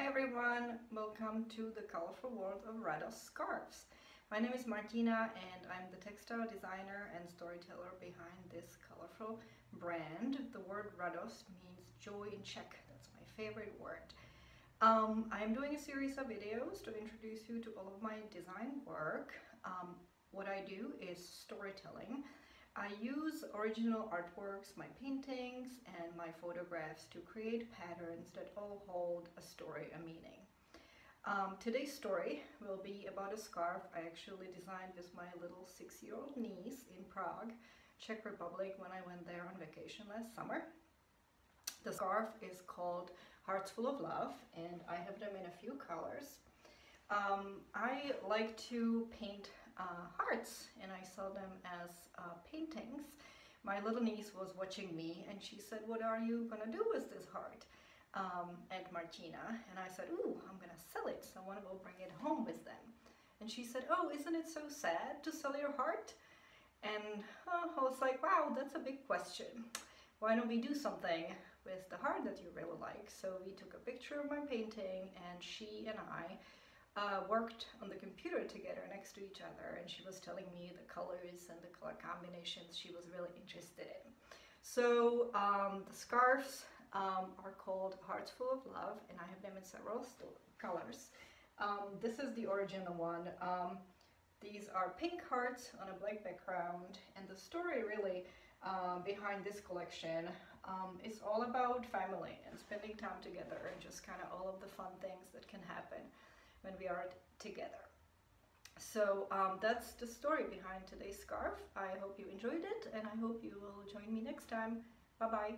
Hi everyone, welcome to the colorful world of Radost scarves. My name is Martina and I'm the textile designer and storyteller behind this colorful brand. The word Radost means joy in Czech, that's my favorite word. Um, I'm doing a series of videos to introduce you to all of my design work. Um, what I do is storytelling. I use original artworks, my paintings, and my photographs to create patterns that all hold a story, a meaning. Um, today's story will be about a scarf I actually designed with my little six-year-old niece in Prague, Czech Republic, when I went there on vacation last summer. The scarf is called Hearts Full of Love, and I have them in a few colors. Um, I like to paint uh, hearts and I saw them as uh, paintings. My little niece was watching me and she said, what are you gonna do with this heart? Um, Aunt Martina and I said, ooh, I'm gonna sell it. Someone will bring it home with them. And she said, oh, isn't it so sad to sell your heart? And uh, I was like, wow, that's a big question. Why don't we do something with the heart that you really like? So we took a picture of my painting and she and I uh, worked on the computer together next to each other and she was telling me the colors and the color combinations she was really interested in. So um, the scarves um, are called Hearts Full of Love and I have them in several colors. Um, this is the original one. Um, these are pink hearts on a black background and the story really um, behind this collection um, is all about family and spending time together and just kind of all of the fun things that can happen when we are together. So um, that's the story behind today's scarf. I hope you enjoyed it and I hope you will join me next time. Bye bye.